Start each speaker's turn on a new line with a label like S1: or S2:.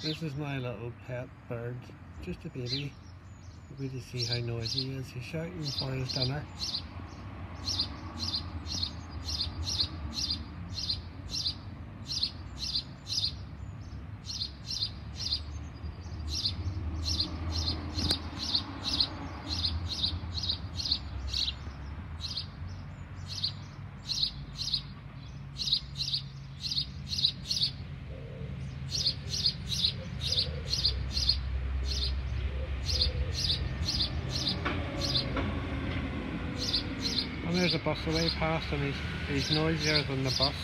S1: This is my little pet bird, just a baby. We to see how noisy he is. He's shouting for his dinner. And there's a bus away past and he's, he's noisier than the bus.